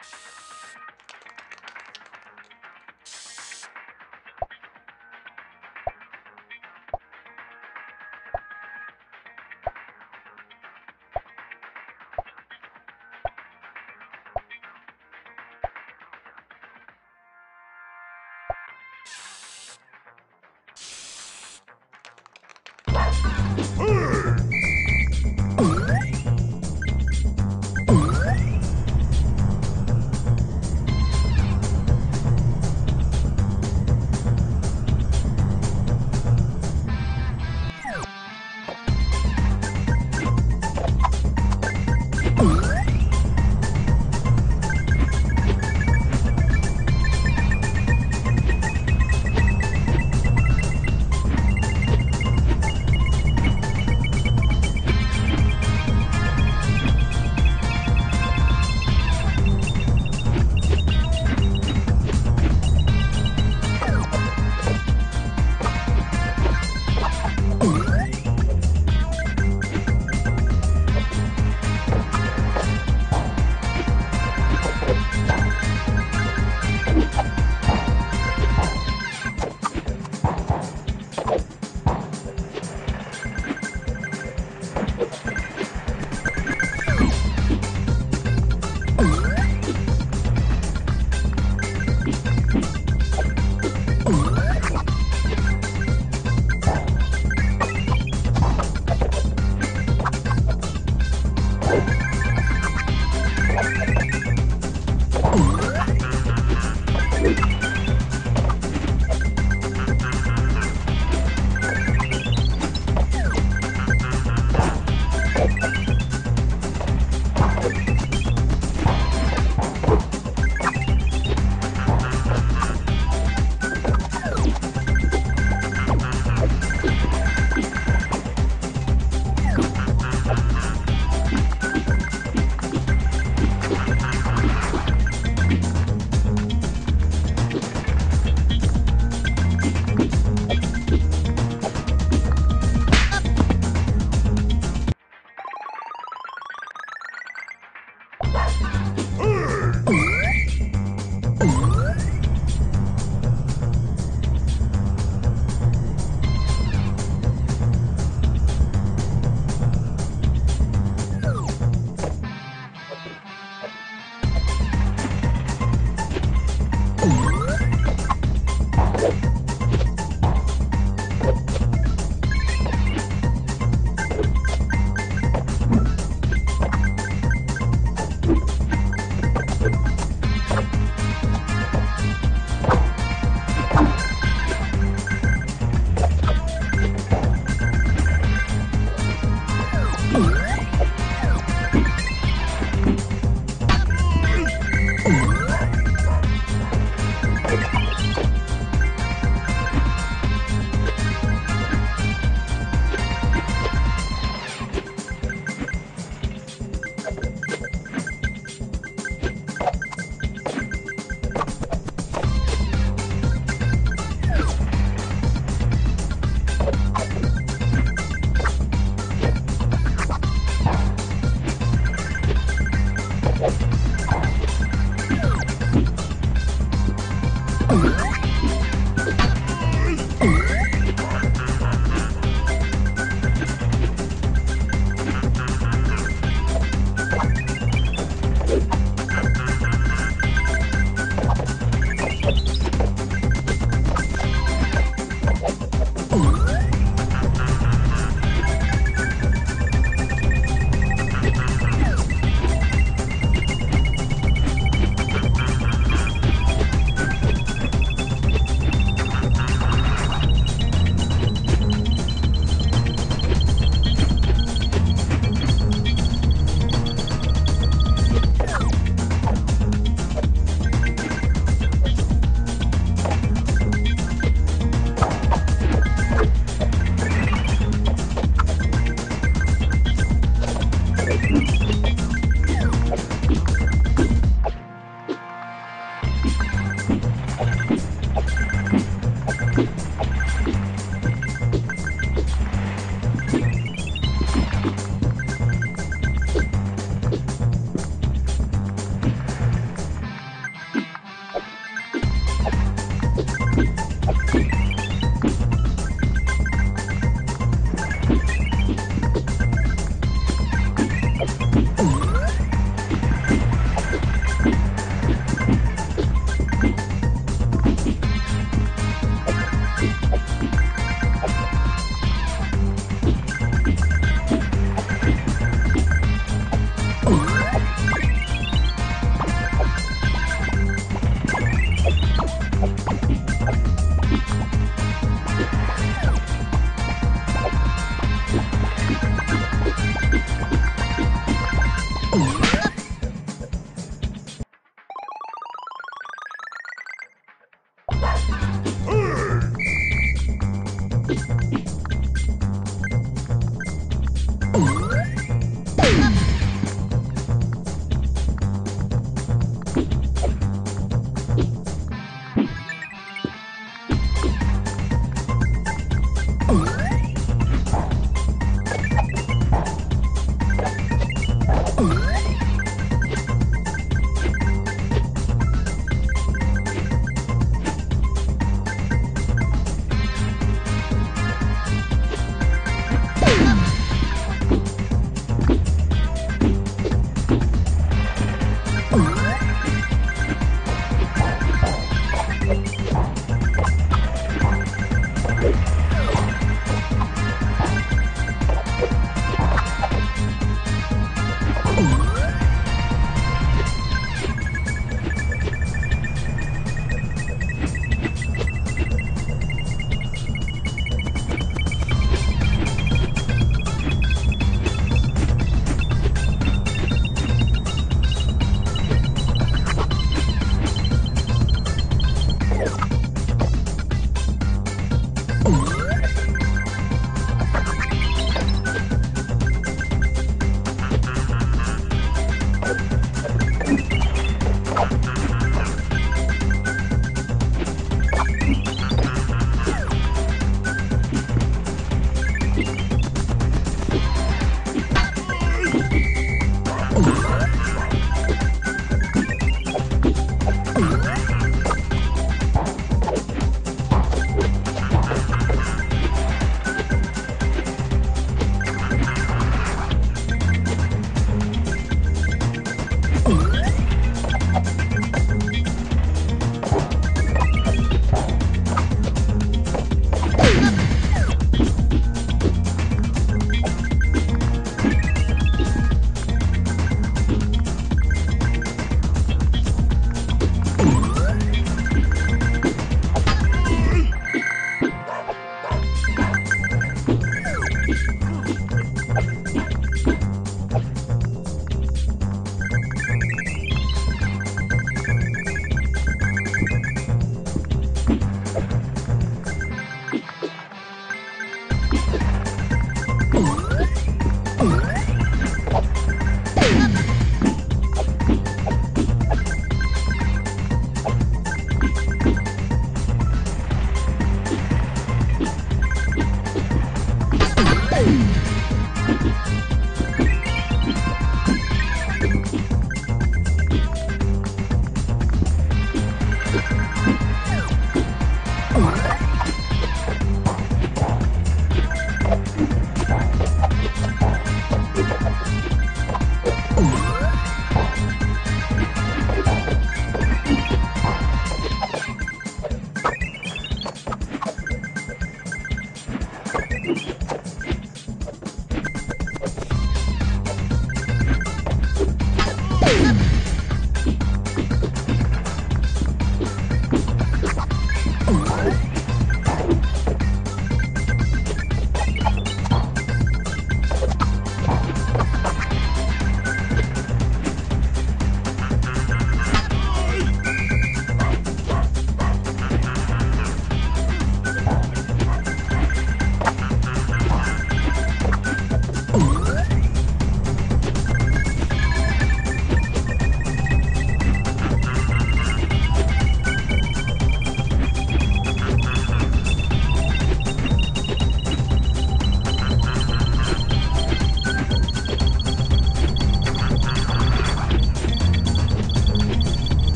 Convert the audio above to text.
Shh.